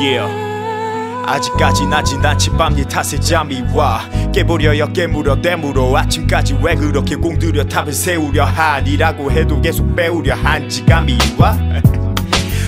yeah. 아직까지 낮은 아침밤 네 탓에 잠이 와. 깨부려요 깨물어 대물어. 아침까지 왜 그렇게 공들여 탑을 세우려 하니라고 해도 계속 배우려 한지감이 와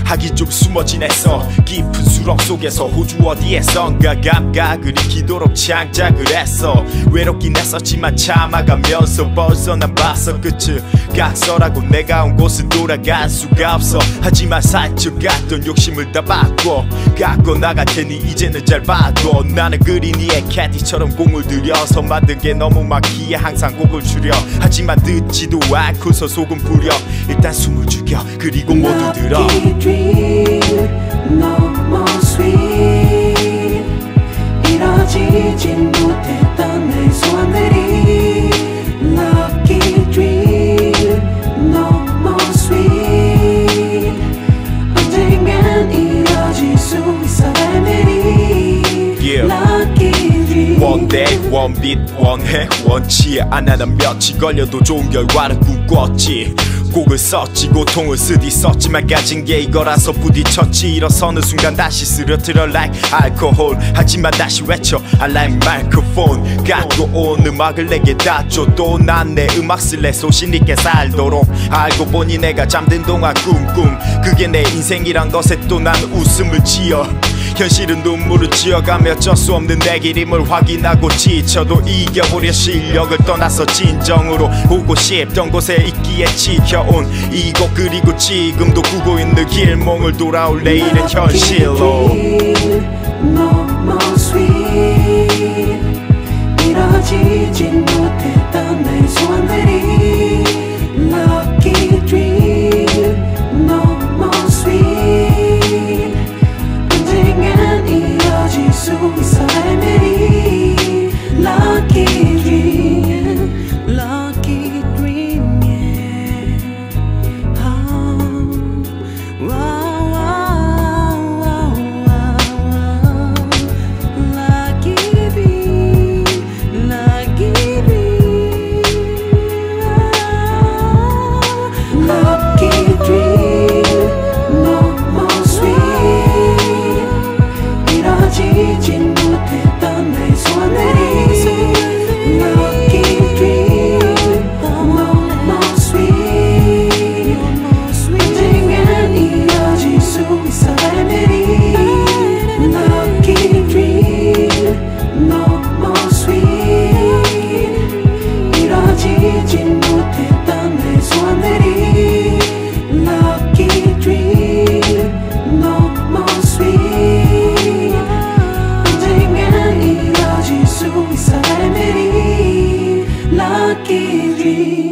하기 좀 숨어 지냈어. 깊은 수렁 속에서 호주 어디에선가 감각을 익히도록 창작을 했어. 외롭긴 했었지만 참아가면서 벗어나 봤어 끝을 각서라고 내가 온 곳은 돌아갈 수가 없어. 하지만 살쪄 갔던 욕심을 다 바꿔. 갖고 나갈 테니 이제는 잘 봐도 나는 그린이의 캐디처럼 공을 들여서 만든 게 너무 많기에 항상 곡을 줄여 하지만 듣지도 않고서 소금 뿌려. 일단 숨을 죽여. 그리고 모두 들어 Lucky dream, no more sweet 이뤄지진 못했던 내 소원들이 Lucky dream, no more sweet 언젠간 이뤄질 수 있어 발매리 Yeah. Lucky dream 원대 원빛 원해 원치 않아 난 며칠 걸려도 좋은 결과를 꿈꿨지 곡을 썼지 고통을 쓰디 썼지만 가진 게 이거라서 부딪혔지. 일어서는 순간 다시 쓰러뜨려 like 알코올 하지만 다시 외쳐 I like microphone. 갖고 온 음악을 내게 다줘도 난 내 음악 쓸래. 소신있게 살도록 알고 보니 내가 잠든 동안 꿈꿈. 그게 내 인생이란 것에 또 난 웃음을 지어 현실은 눈물을 지어가며 어쩔 수 없는 내 길임을 확인하고 지쳐도 이겨보려 실력을 떠나서 진정으로 오고 싶던 곳에 있기에 지켜온 이곳 그리고 지금도 꾸고 있는 길몽을 돌아올 내일은 현실로. No more sweet. 이뤄지진 못했던 forgive me.